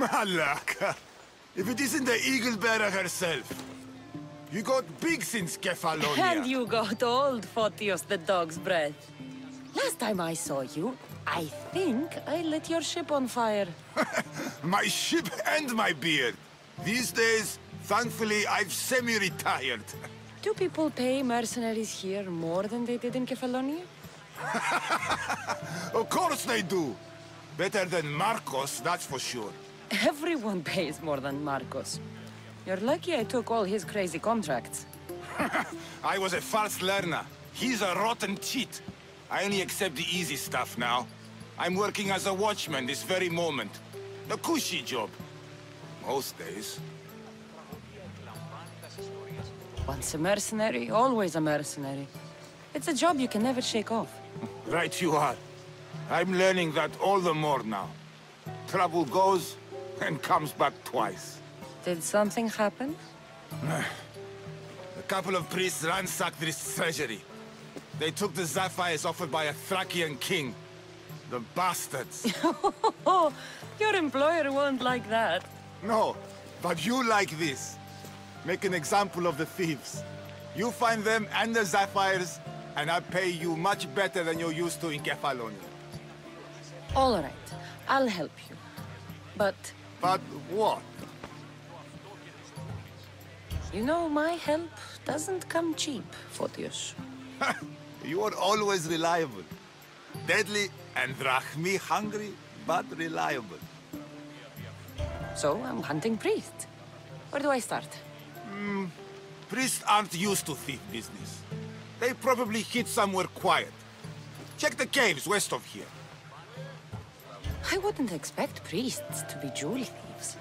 Malaka. If it isn't the Eagle Bearer herself. You got big since Kefalonia. And you got old, Photios the dog's breath. Last time I saw you, I think I lit your ship on fire. my ship and my beard. These days, thankfully, I've semi-retired. Do people pay mercenaries here more than they did in Kefalonia? of course they do. Better than Marcos, that's for sure. Everyone pays more than Marcos. You're lucky I took all his crazy contracts. I was a fast learner. He's a rotten cheat. I only accept the easy stuff now. I'm working as a watchman this very moment. The cushy job. Most days. Once a mercenary, always a mercenary. It's a job you can never shake off. Right you are. I'm learning that all the more now. Trouble goes and comes back twice. Did something happen? a couple of priests ransacked this treasury. They took the sapphires offered by a Thracian king. The bastards. Your employer won't like that. No, but you like this. Make an example of the thieves. You find them and the sapphires, and I pay you much better than you're used to in Kefalonia. All right, I'll help you. But... But what? You know, my help doesn't come cheap, Photios. you are always reliable. Deadly and drachmi hungry, but reliable. So, I'm hunting priests. Where do I start? Mm, priests aren't used to thief business. They probably hid somewhere quiet. Check the caves west of here. I wouldn't expect priests to be jewel thieves.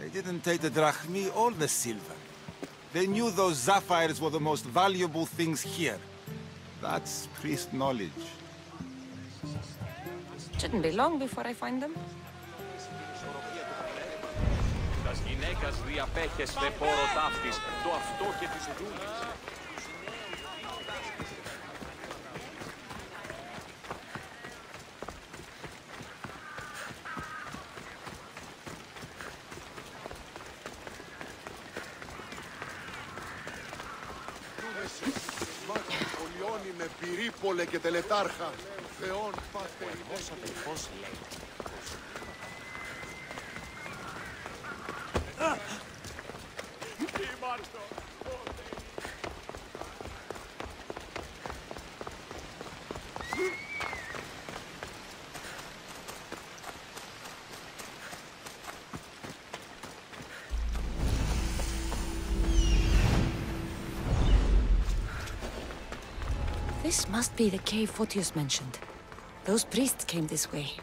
They didn't take the drachmi or the silver. They knew those sapphires were the most valuable things here. That's priest knowledge. Shouldn't be long before I find them. γυναίκας διαπέχεστε πόρο ταύτης, το αυτό και της δούλης. με πυρίπολε και τελετάρχα, θεών πατερινές. ακριβώς λέει. Είμαστε. This must be the cave Photios mentioned. Those priests came this way.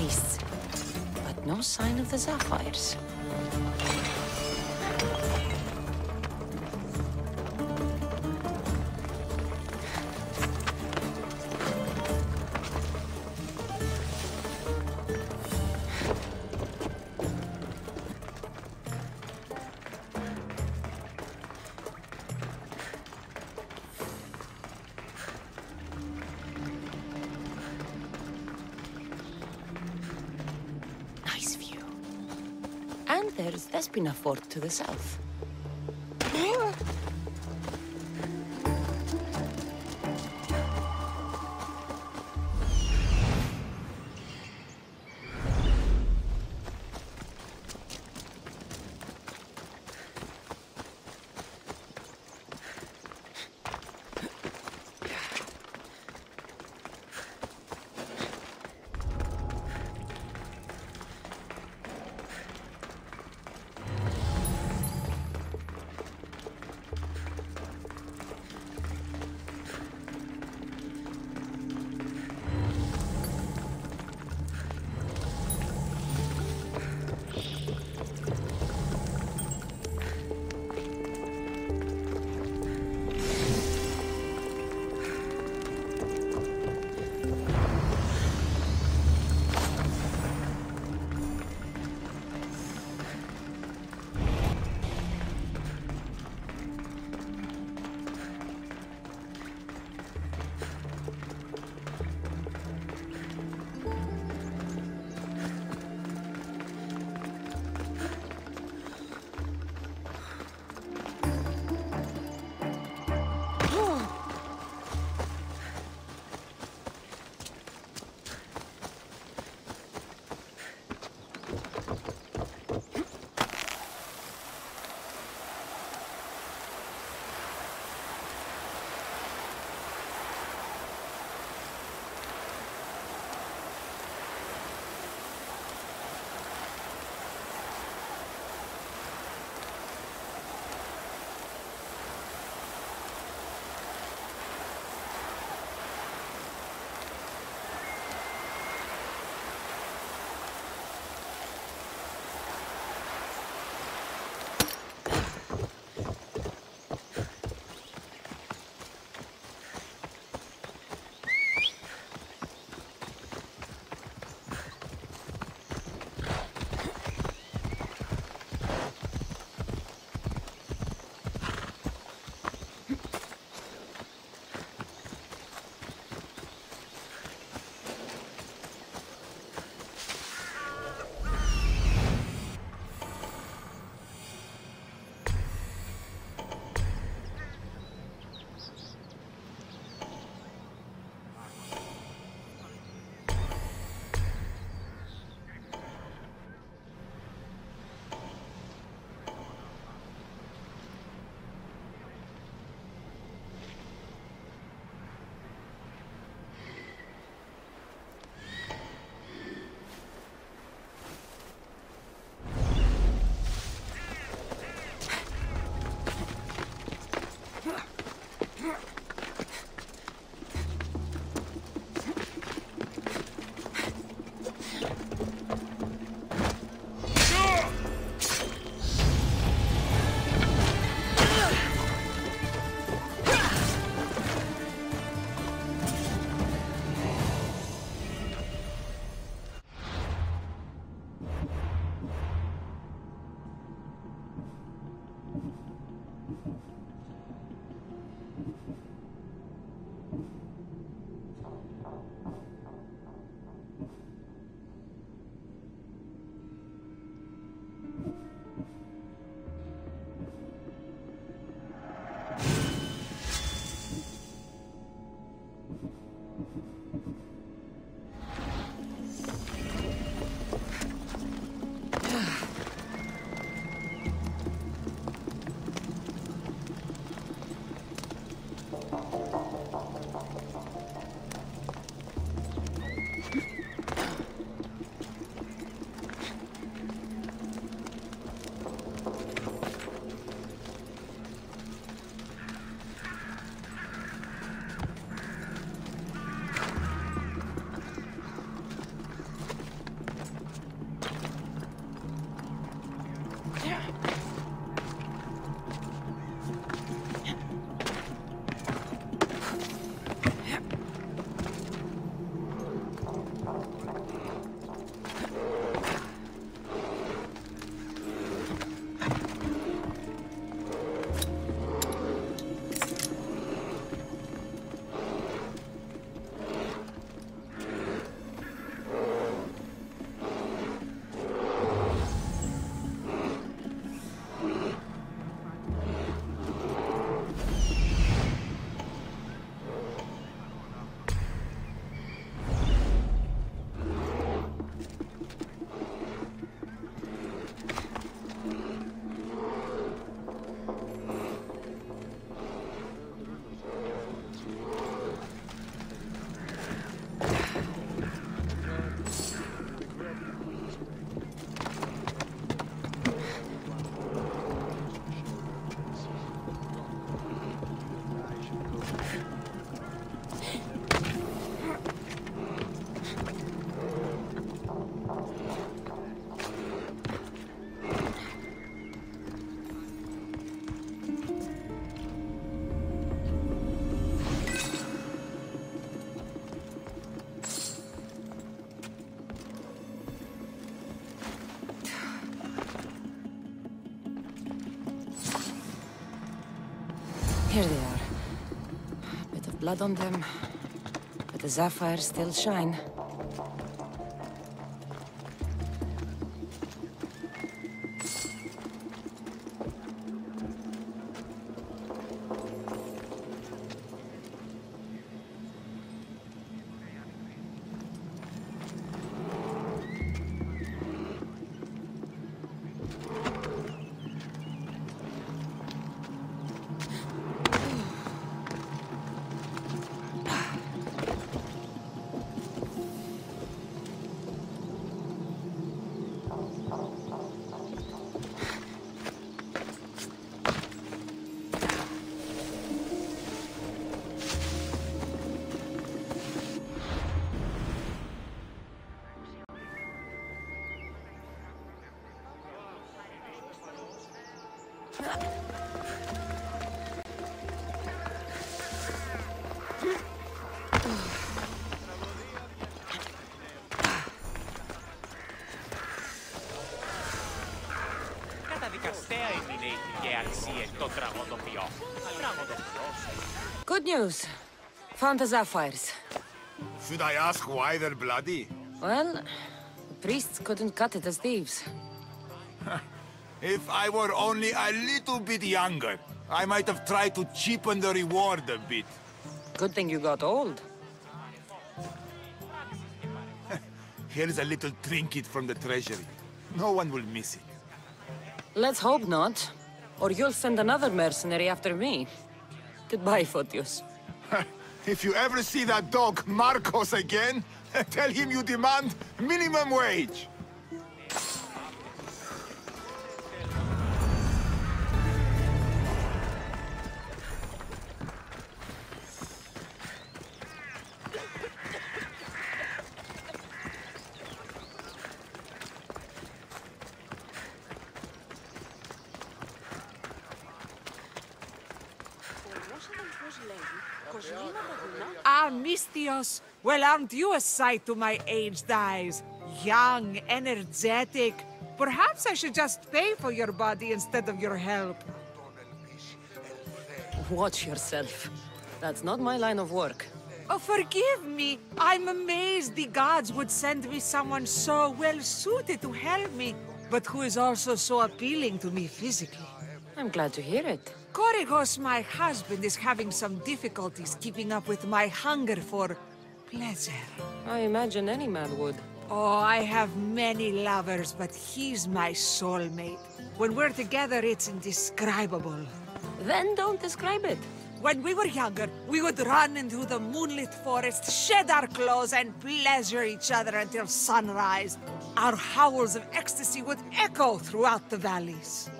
Priests. But no sign of the sapphires. There's Despina Fort to the south. Blood on them, but the sapphires still shine. To Good news. Found the sapphires. Should I ask why they're bloody? Well, the priests couldn't cut it as thieves. if I were only a little bit younger, I might have tried to cheapen the reward a bit. Good thing you got old. Here's a little trinket from the treasury. No one will miss it. Let's hope not. Or you'll send another mercenary after me. Goodbye, Photios. If you ever see that dog, Marcos, again, tell him you demand minimum wage. Amistios, well, aren't you a sight to my aged eyes? Young, energetic. Perhaps I should just pay for your body instead of your help. Watch yourself. That's not my line of work. Oh, forgive me. I'm amazed the gods would send me someone so well suited to help me, but who is also so appealing to me physically. I'm glad to hear it. Korigos, my husband, is having some difficulties keeping up with my hunger for pleasure. I imagine any man would. Oh, I have many lovers, but he's my soulmate. When we're together, it's indescribable. Then don't describe it. When we were younger, we would run into the moonlit forest, shed our clothes, and pleasure each other until sunrise. Our howls of ecstasy would echo throughout the valleys.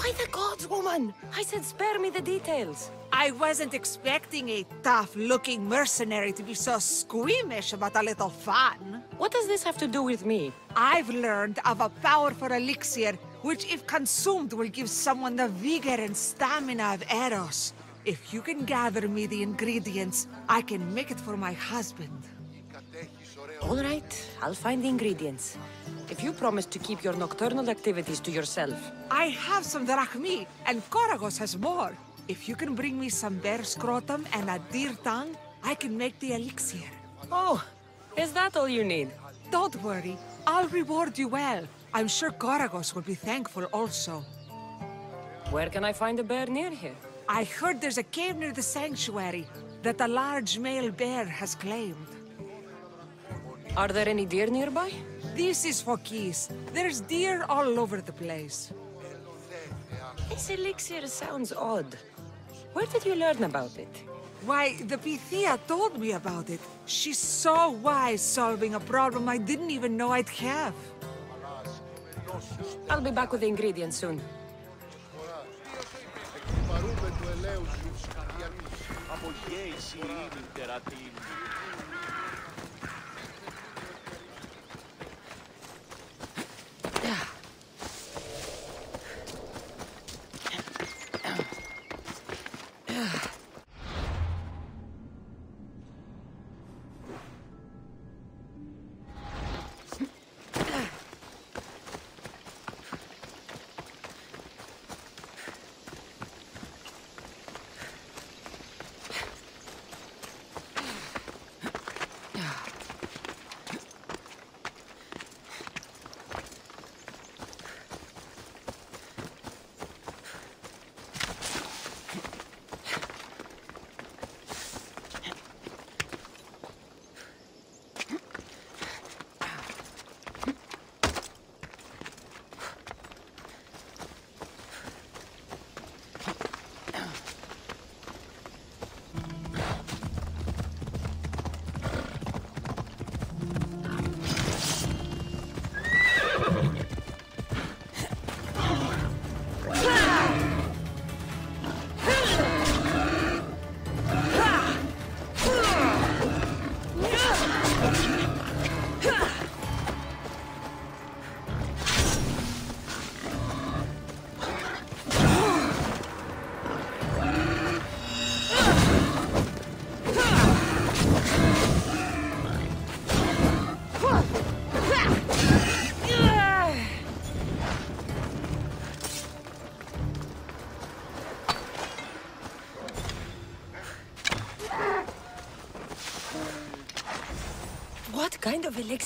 Why the gods, woman? I said spare me the details. I wasn't expecting a tough-looking mercenary to be so squeamish about a little fun. What does this have to do with me? I've learned of a powerful elixir, which if consumed will give someone the vigor and stamina of Eros. If you can gather me the ingredients, I can make it for my husband. All right, I'll find the ingredients. If you promise to keep your nocturnal activities to yourself. I have some drachmi, and Koragos has more. If you can bring me some bear scrotum and a deer tongue, I can make the elixir. Oh, is that all you need? Don't worry, I'll reward you well. I'm sure Koragos will be thankful also. Where can I find a bear near here? I heard there's a cave near the sanctuary that a large male bear has claimed. Are there any deer nearby? This is Phokis. There's deer all over the place. This elixir sounds odd. Where did you learn about it? Why, the Pythia told me about it. She's so wise solving a problem I didn't even know I'd have. I'll be back with the ingredients soon. από.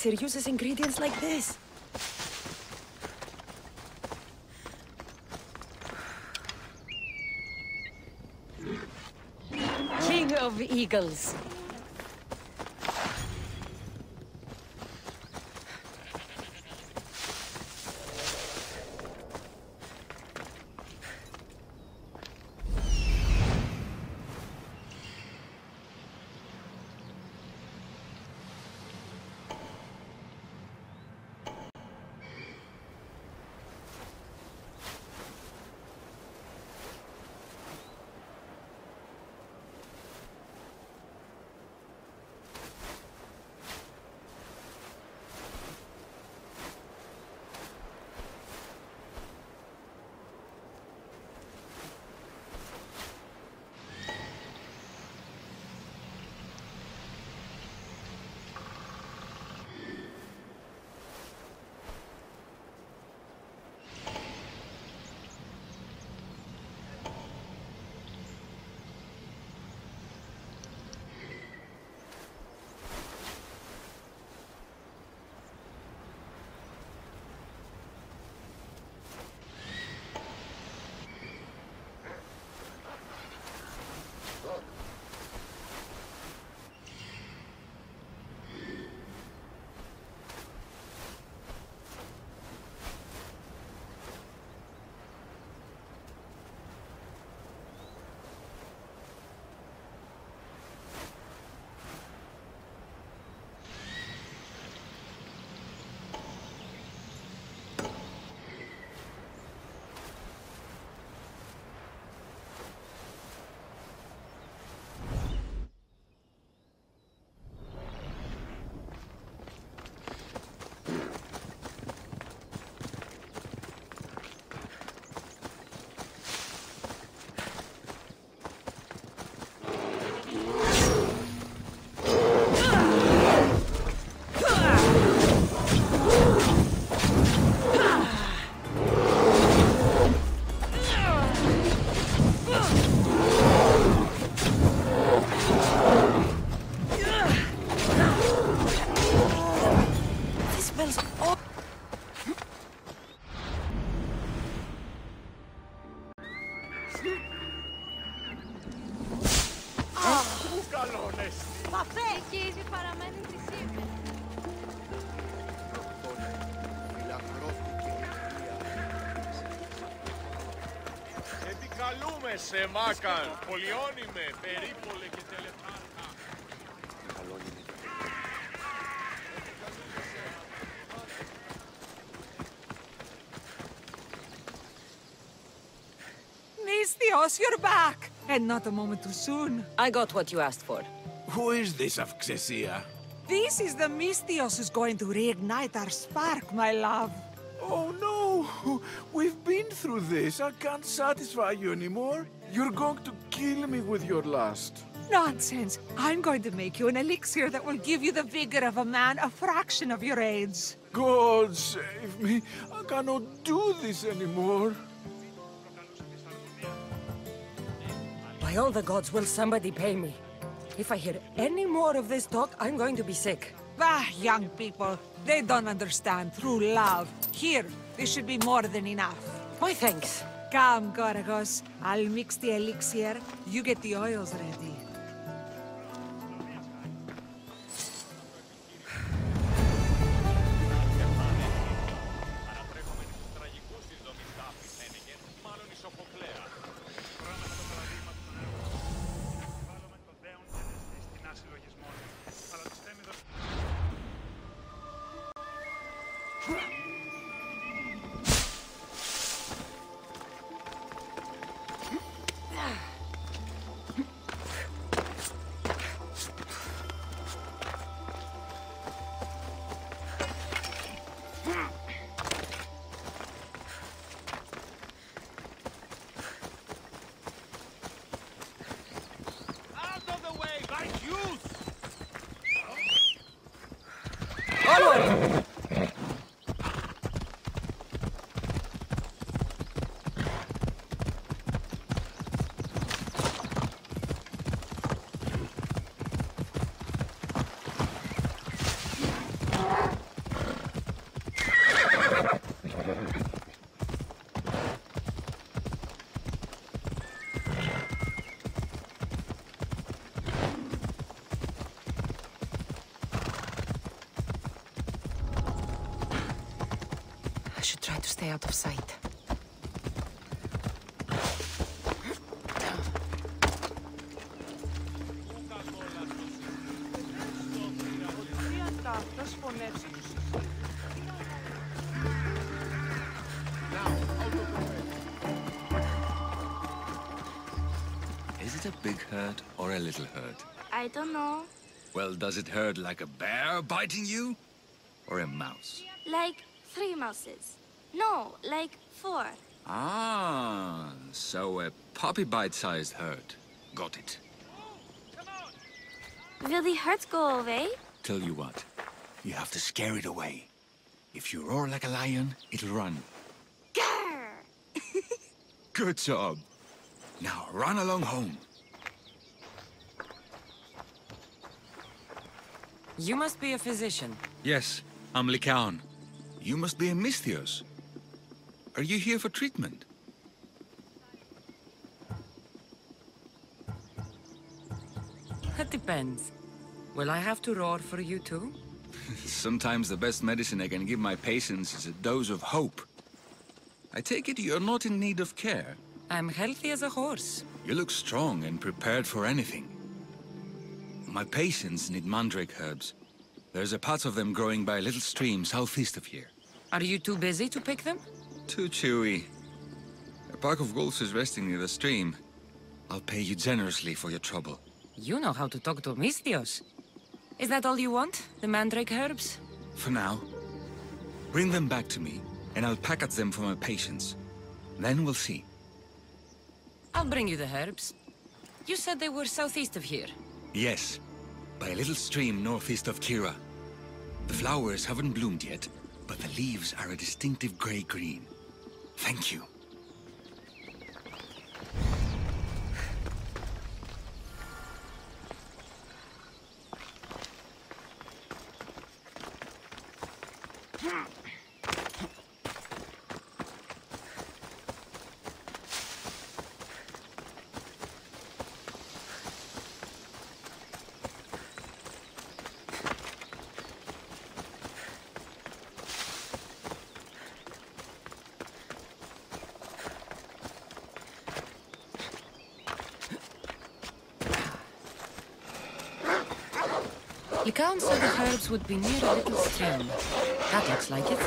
Elixir uses ingredients like this? King of Eagles. σε μάκαν. Περίπολε και. Misthios, you're back! And not a moment too soon. I got what you asked for. Who is this Auxesia? This is the Misthios who's going to reignite our spark, my love through this. I can't satisfy you anymore. You're going to kill me with your lust. Nonsense. I'm going to make you an elixir that will give you the vigor of a man a fraction of your age. God save me. I cannot do this anymore. By all the gods, will somebody pay me? If I hear any more of this talk, I'm going to be sick. Ah, young people. They don't understand true love. Here, this should be more than enough. My thanks. Come, Gorgos. I'll mix the elixir. You get the oils ready. Good! Big hurt or a little hurt? I don't know. Well, does it hurt like a bear biting you? Or a mouse? Like three mouses. No, like four. Ah, so a puppy bite-sized hurt. Got it. Will the hurt go away? Tell you what, you have to scare it away. If you roar like a lion, it'll run. Grr! Good job. Now run along home. You must be a physician. Yes, I'm Lycaon. You must be a Misthios. Are you here for treatment? That depends. Will I have to roar for you too? Sometimes the best medicine I can give my patients is a dose of hope. I take it you're not in need of care. I'm healthy as a horse. You look strong and prepared for anything. My patients need mandrake herbs. There's a patch of them growing by a little stream southeast of here. Are you too busy to pick them? Too chewy. A pack of wolves is resting near the stream. I'll pay you generously for your trouble. You know how to talk to Misthios. Is that all you want? The mandrake herbs? For now. Bring them back to me, and I'll package them for my patients. Then we'll see. I'll bring you the herbs. You said they were southeast of here. Yes, by a little stream northeast of Kirrha. The flowers haven't bloomed yet, but the leaves are a distinctive gray-green. Thank you. Lycaon would be near a little stream. That looks like it.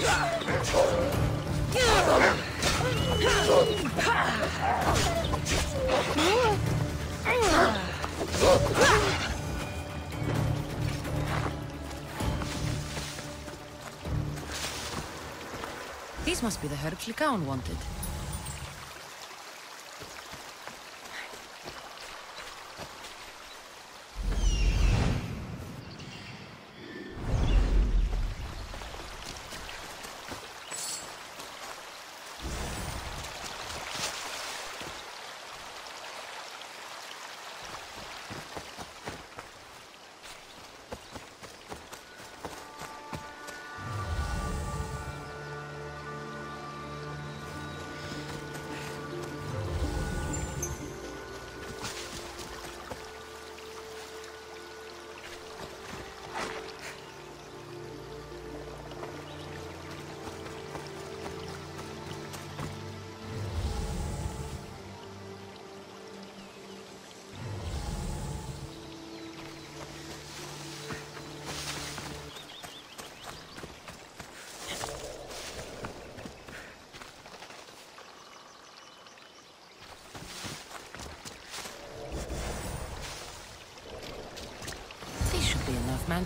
Ah! These must be the herbs Lycaon wanted.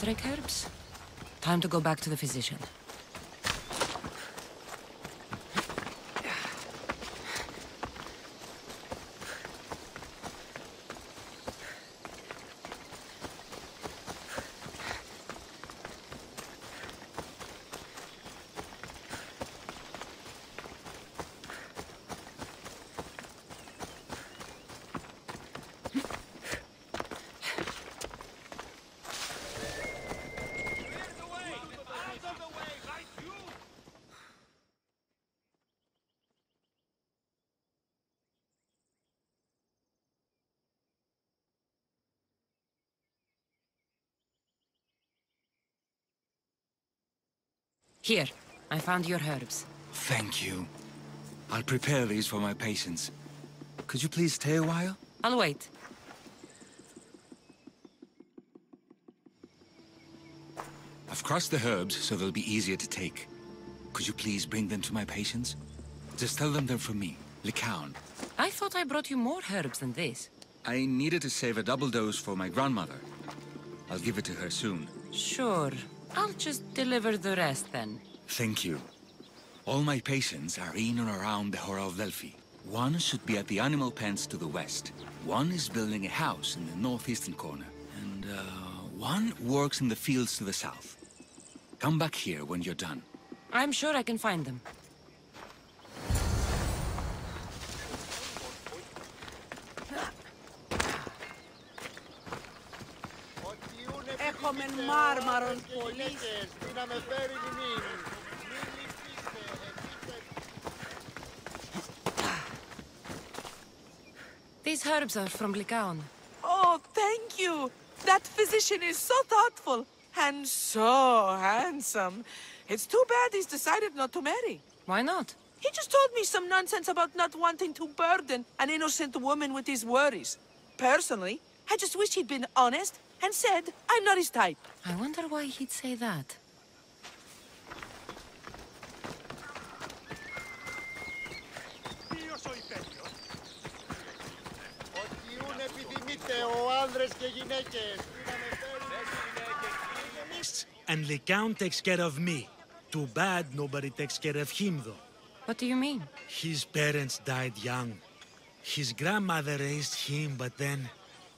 Mandrake herbs. Time to go back to the physician. Here, I found your herbs. Thank you. I'll prepare these for my patients. Could you please stay a while? I'll wait. I've crushed the herbs so they'll be easier to take. Could you please bring them to my patients? Just tell them they're from me, Lycaon. I thought I brought you more herbs than this. I needed to save a double dose for my grandmother. I'll give it to her soon. Sure. I'll just deliver the rest then. Thank you. All my patients are in or around the Hora of Delphi. One should be at the animal pens to the west. One is building a house in the northeastern corner. And, uh, one works in the fields to the south. Come back here when you're done. I'm sure I can find them. These herbs are from Lycaon. Oh, thank you. That physician is so thoughtful and so handsome. It's too bad he's decided not to marry. Why not? He just told me some nonsense about not wanting to burden an innocent woman with his worries. Personally, I just wish he'd been honest and said, I'm not his type. I wonder why he'd say that. And the Count takes care of me. Too bad nobody takes care of him, though. What do you mean? His parents died young. His grandmother raised him, but then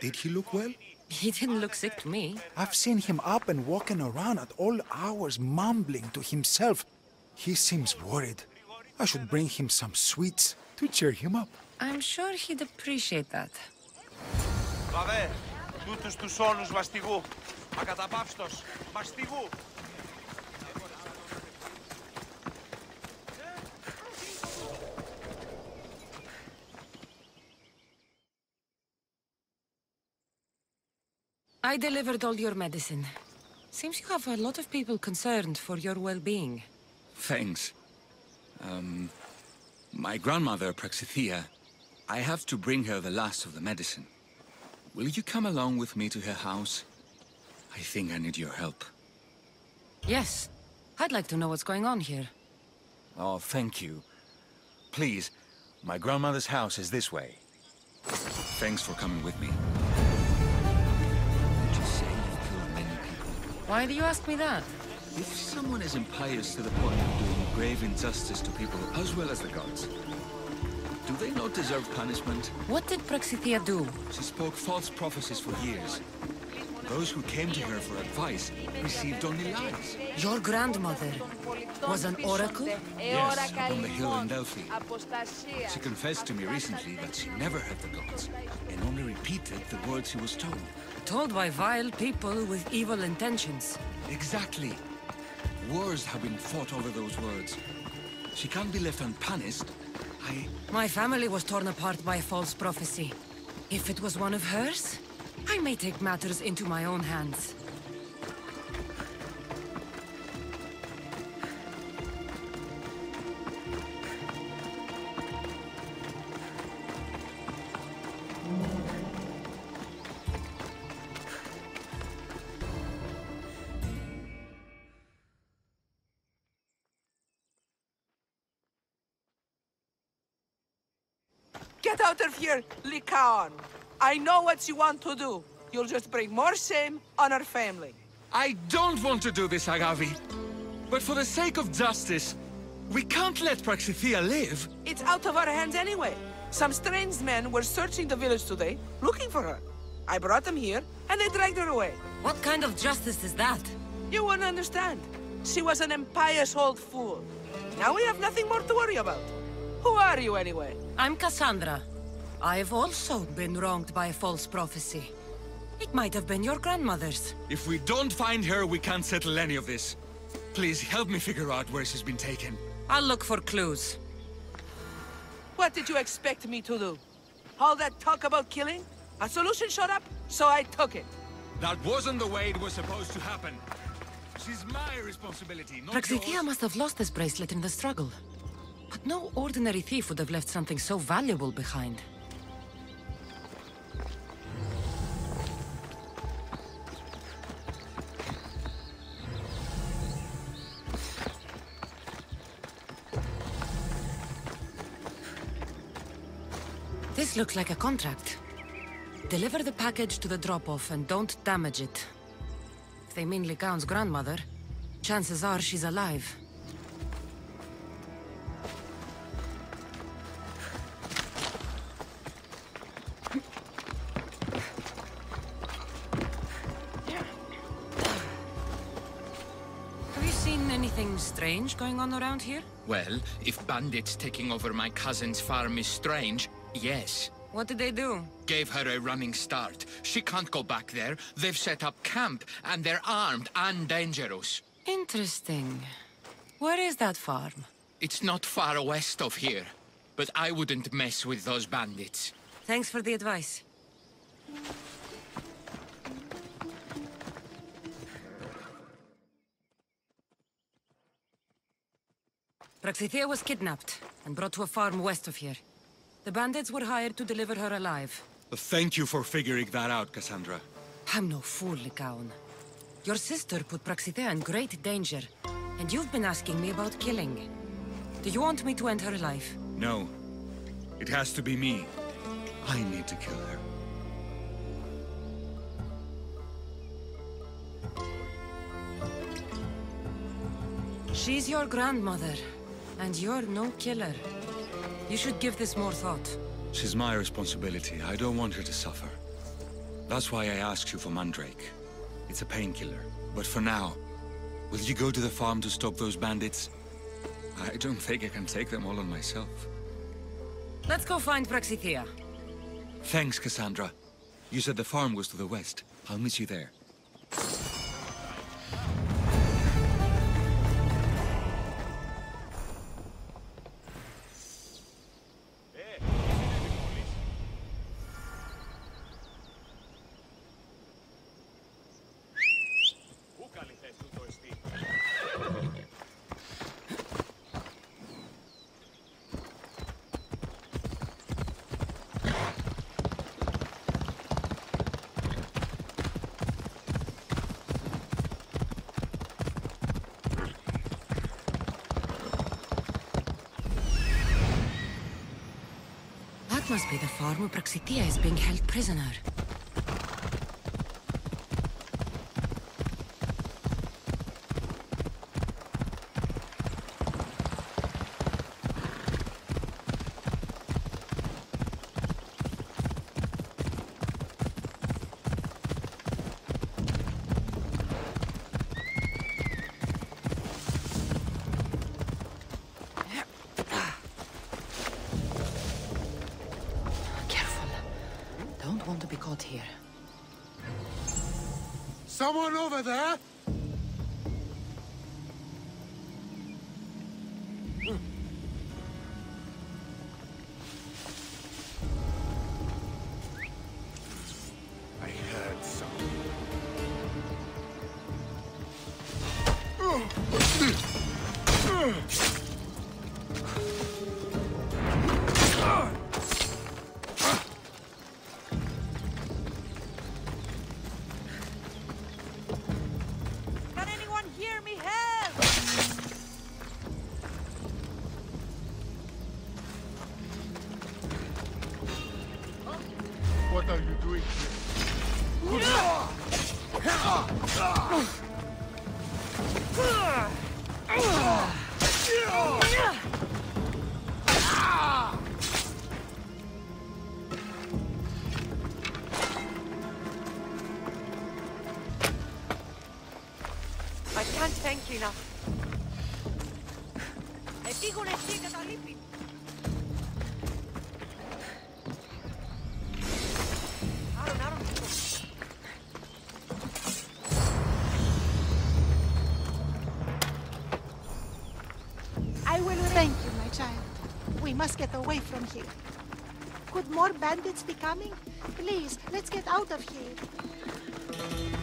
did he look well? He didn't look sick to me. I've seen him up and walking around at all hours, mumbling to himself. He seems worried. I should bring him some sweets to cheer him up. I'm sure he'd appreciate that. Βαβέ, τούτους τους όνους μαστιγού. Ακαταπαύστος, μαστιγού. I delivered all your medicine. Seems you have a lot of people concerned for your well-being. Thanks. Um, my grandmother, Praxithea, I have to bring her the last of the medicine. Will you come along with me to her house? I think I need your help. Yes. I'd like to know what's going on here. Oh, thank you. Please, my grandmother's house is this way. Thanks for coming with me. Why do you ask me that? If someone is impious to the point of doing grave injustice to people as well as the gods, do they not deserve punishment? What did Praxithea do? She spoke false prophecies for years. Those who came to her for advice received only lies. Your grandmother was an oracle? Yes, on the hill in Delphi. She confessed to me recently that she never heard the gods, and only repeated the words she was told. Told by vile people with evil intentions. Exactly. Wars have been fought over those words. She can't be left unpunished. I... My family was torn apart by a false prophecy. If it was one of hers, I may take matters into my own hands. Out of here, Lycaon. I know what you want to do. You'll just bring more shame on our family. I don't want to do this, Agavi. But for the sake of justice, we can't let Praxithea live. It's out of our hands anyway. Some strange men were searching the village today, looking for her. I brought them here, and they dragged her away. What kind of justice is that? You won't understand. She was an impious old fool. Now we have nothing more to worry about. Who are you, anyway? I'm Cassandra. I've also been wronged by a false prophecy. It might have been your grandmother's. If we don't find her, we can't settle any of this. Please help me figure out where she's been taken. I'll look for clues. What did you expect me to do? All that talk about killing? A solution showed up, so I took it. That wasn't the way it was supposed to happen. She's my responsibility, not Praxithea yours. must have lost this bracelet in the struggle. But no ordinary thief would have left something so valuable behind. Looks like a contract. Deliver the package to the drop-off and don't damage it. If they mean Lycaon's grandmother, chances are she's alive. Have you seen anything strange going on around here? Well, if bandits taking over my cousin's farm is strange, yes. What did they do? Gave her a running start. She can't go back there. They've set up camp, and they're armed and dangerous. Interesting. Where is that farm? It's not far west of here, but I wouldn't mess with those bandits. Thanks for the advice. Praxithea was kidnapped and brought to a farm west of here. The bandits were hired to deliver her alive. Thank you for figuring that out, Cassandra. I'm no fool, Lycaon. Your sister put Praxithea in great danger, and you've been asking me about killing. Do you want me to end her life? No. It has to be me. I need to kill her. She's your grandmother, and you're no killer. You should give this more thought. She's my responsibility. I don't want her to suffer. That's why I asked you for Mandrake. It's a painkiller. But for now, will you go to the farm to stop those bandits? I don't think I can take them all on myself. Let's go find Praxithea. Thanks, Cassandra. You said the farm was to the west. I'll meet you there. Where Praxithea is being held prisoner. Careful. Don't want to be caught here. Someone over there? We must get away from here. Could more bandits be coming? Please, let's get out of here.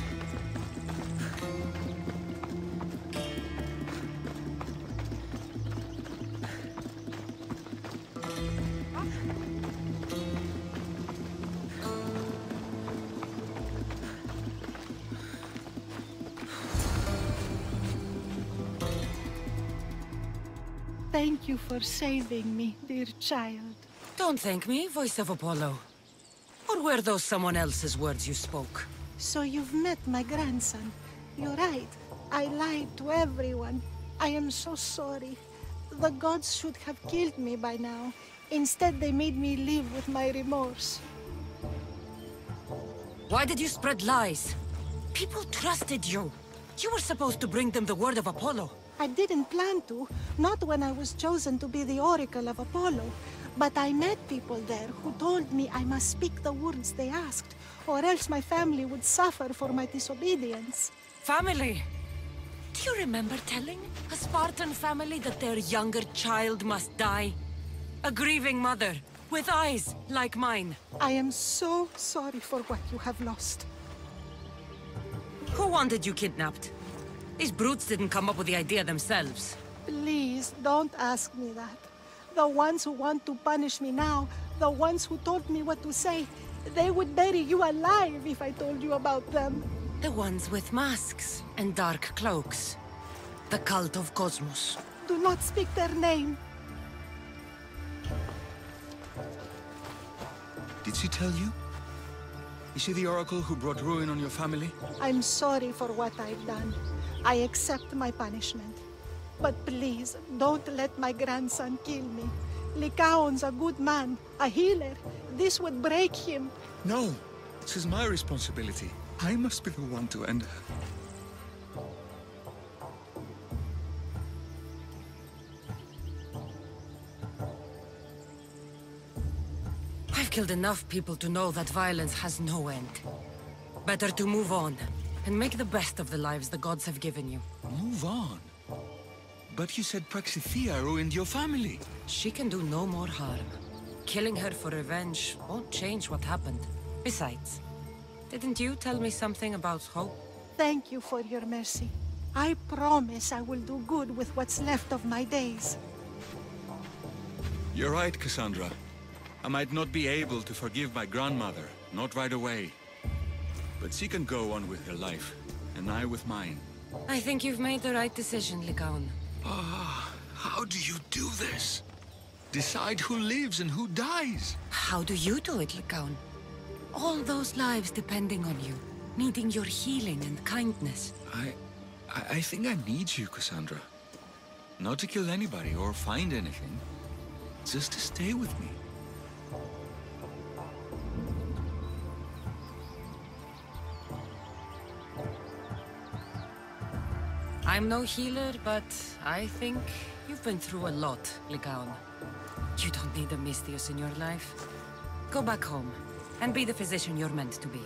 For saving me, dear child. Don't thank me, voice of Apollo. Or were those someone else's words you spoke? So you've met my grandson. You're right. I lied to everyone. I am so sorry. The gods should have killed me by now. Instead, they made me live with my remorse. Why did you spread lies? People trusted you. You were supposed to bring them the word of Apollo. I didn't plan to, not when I was chosen to be the Oracle of Apollo. But I met people there who told me I must speak the words they asked, or else my family would suffer for my disobedience. Family! Do you remember telling a Spartan family that their younger child must die? A grieving mother, with eyes like mine. I am so sorry for what you have lost. Who wanted you kidnapped? These brutes didn't come up with the idea themselves. Please, don't ask me that. The ones who want to punish me now, the ones who told me what to say, they would bury you alive if I told you about them. The ones with masks and dark cloaks. The cult of Kosmos. Do not speak their name. Did she tell you? Is she the oracle who brought ruin on your family? I'm sorry for what I've done. I accept my punishment. But please, don't let my grandson kill me. Lycaon's a good man, a healer. This would break him. No, this is my responsibility. I must be the one to end her. I've killed enough people to know that violence has no end. Better to move on, and make the best of the lives the gods have given you. Move on. But you said Praxithea ruined your family. She can do no more harm. Killing her for revenge won't change what happened. Besides, didn't you tell me something about hope? Thank you for your mercy. I promise I will do good with what's left of my days. You're right, Cassandra. I might not be able to forgive my grandmother, not right away. But she can go on with her life, and I with mine. I think you've made the right decision, Lycaon. Ah, how do you do this? Decide who lives and who dies. How do you do it, Lycaon? All those lives depending on you, needing your healing and kindness. I... I, I think I need you, Cassandra. Not to kill anybody or find anything. Just to stay with me. I'm no healer, but I think you've been through a lot, Lycaon. You don't need a Misthios in your life. Go back home, and be the physician you're meant to be.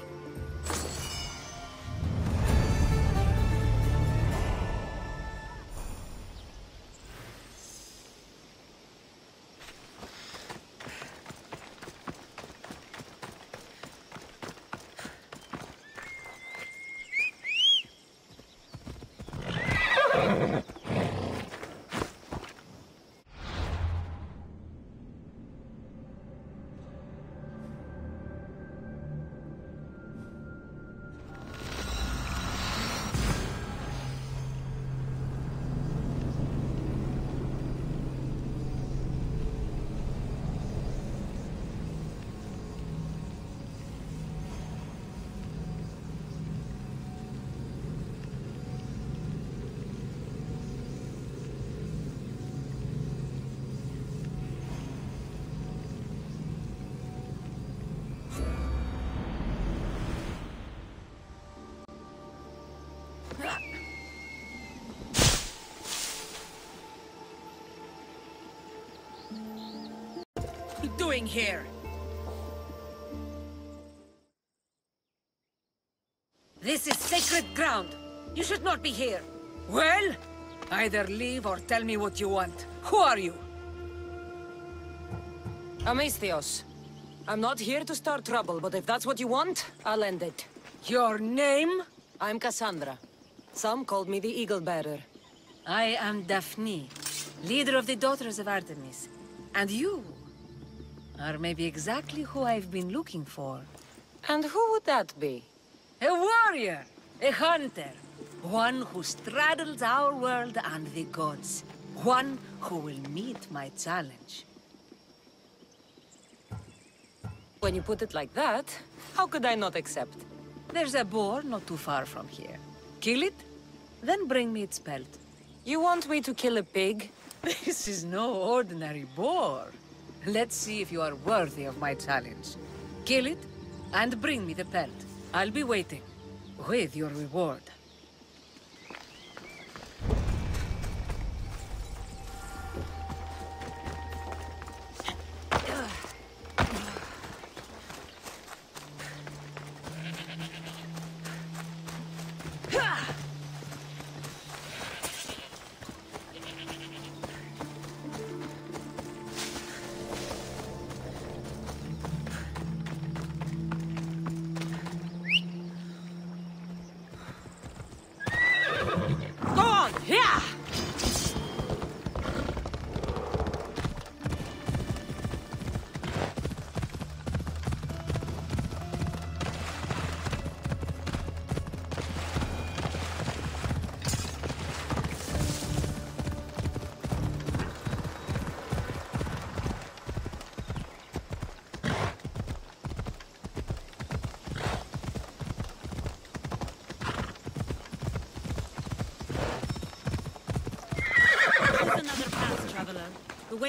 Doing here? This is sacred ground. You should not be here. Well, either leave or tell me what you want. Who are you? A Misthios. I'm not here to start trouble, but if that's what you want, I'll end it. Your name? I'm Cassandra. Some called me the Eagle Bearer. I am Daphne, leader of the Daughters of Artemis. And you are maybe exactly who I've been looking for. And who would that be? A warrior, a hunter, one who straddles our world and the gods. One who will meet my challenge. When you put it like that, how could I not accept? There's a boar not too far from here. Kill it, then bring me its pelt. You want me to kill a pig? This is no ordinary boar. Let's see if you are worthy of my challenge. Kill it, and bring me the pelt. I'll be waiting, with your reward.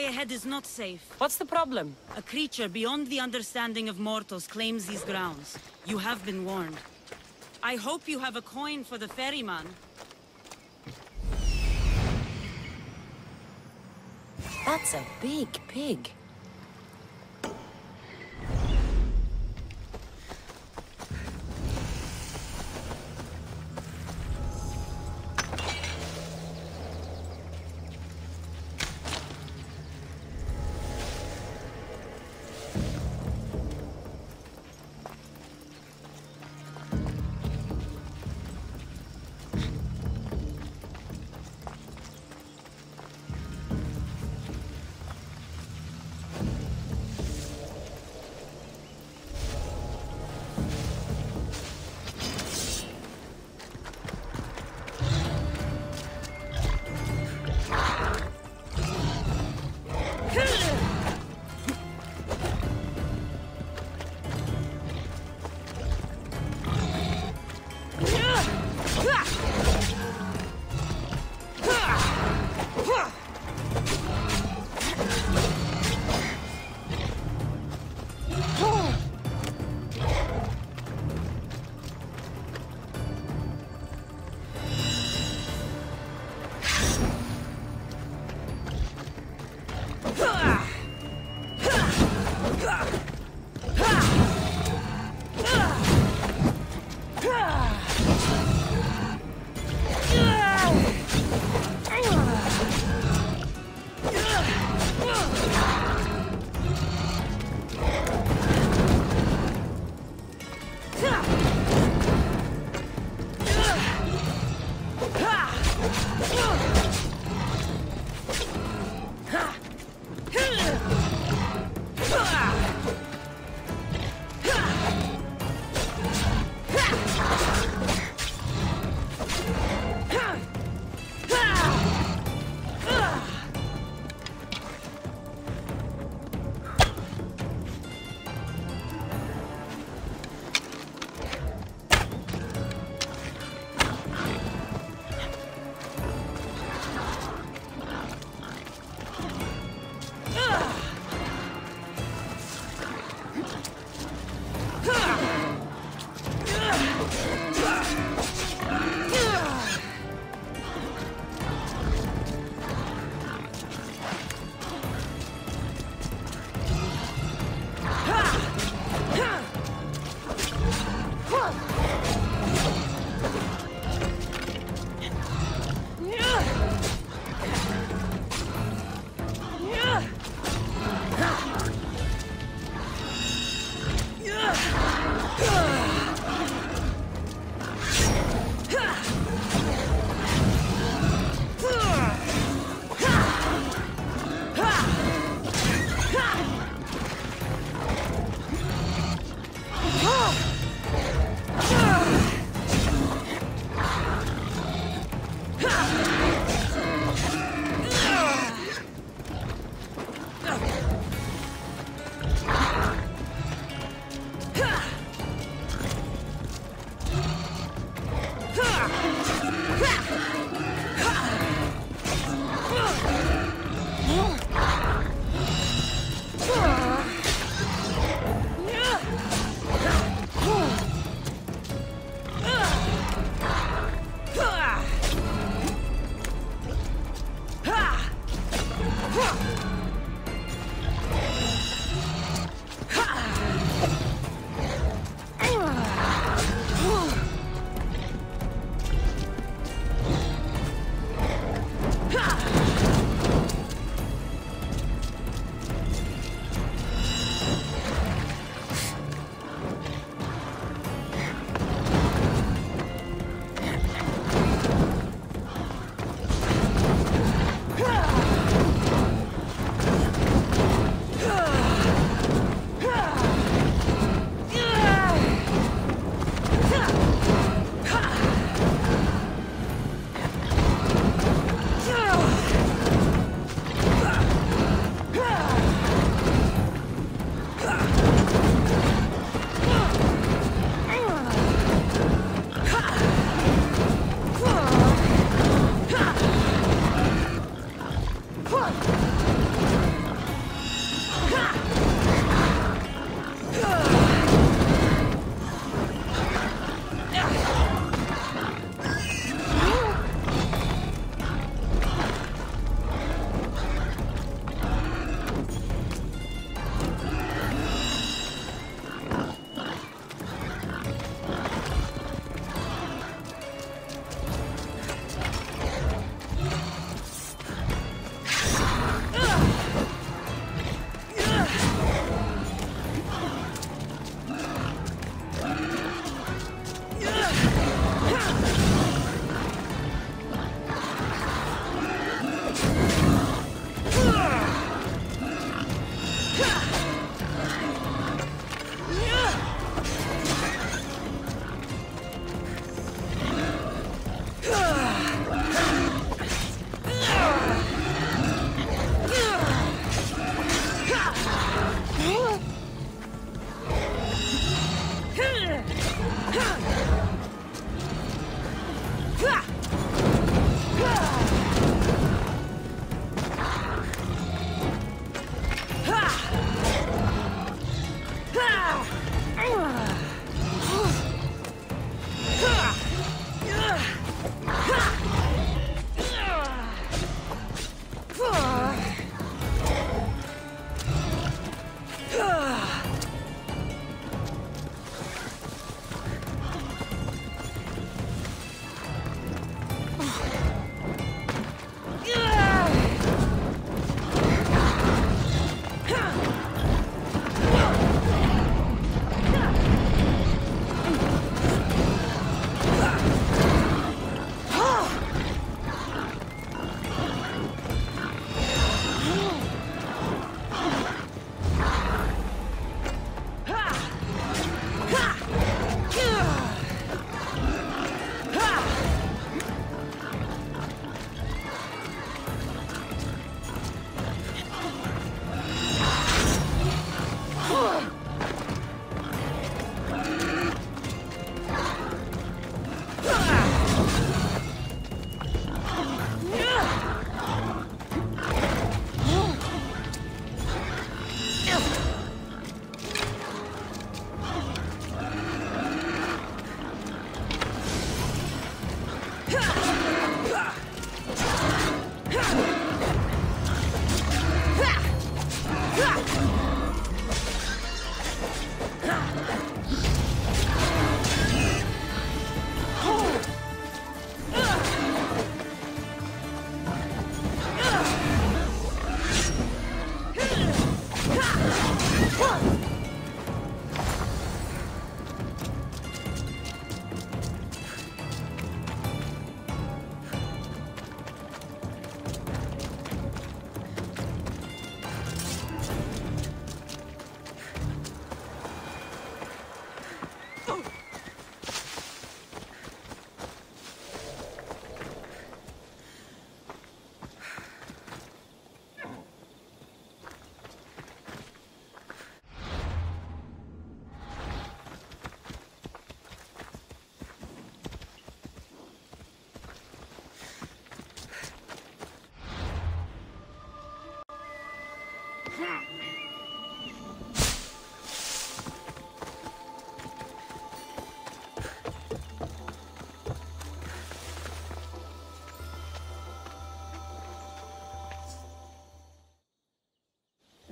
Ahead is not safe. What's the problem? A creature beyond the understanding of mortals claims these grounds. You have been warned. I hope you have a coin for the ferryman. That's a big pig.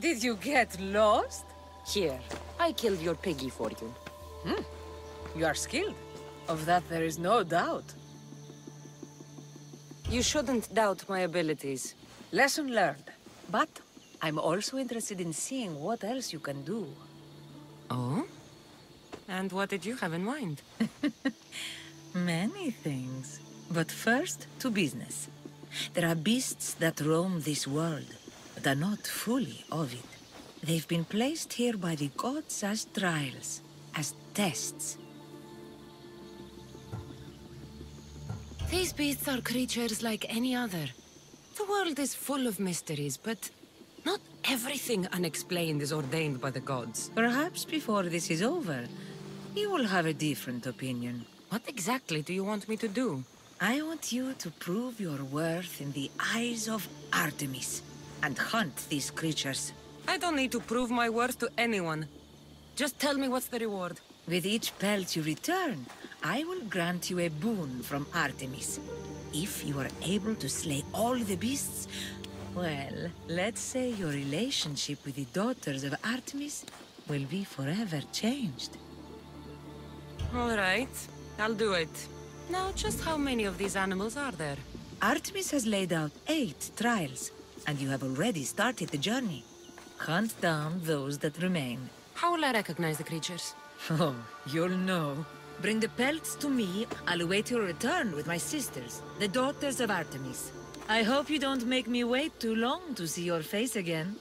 Did you get lost? Here, I killed your piggy for you. Hmm. You are skilled. Of that there is no doubt. You shouldn't doubt my abilities. Lesson learned. But I'm also interested in seeing what else you can do. Oh? And what did you have in mind? Many things. But first, to business. There are beasts that roam this world, but are not fully of it. They've been placed here by the gods as trials, as tests. These beasts are creatures like any other. The world is full of mysteries, but not everything unexplained is ordained by the gods. Perhaps before this is over, you will have a different opinion. What exactly do you want me to do? I want you to prove your worth in the eyes of Artemis, and hunt these creatures. I don't need to prove my worth to anyone. Just tell me what's the reward. With each pelt you return, I will grant you a boon from Artemis. If you are able to slay all the beasts, well, let's say your relationship with the daughters of Artemis will be forever changed. All right, I'll do it. Now, just how many of these animals are there? Artemis has laid out eight trials, and you have already started the journey. Hunt down those that remain. How will I recognize the creatures? Oh, you'll know. Bring the pelts to me. I'll await your return with my sisters, the daughters of Artemis. I hope you don't make me wait too long to see your face again.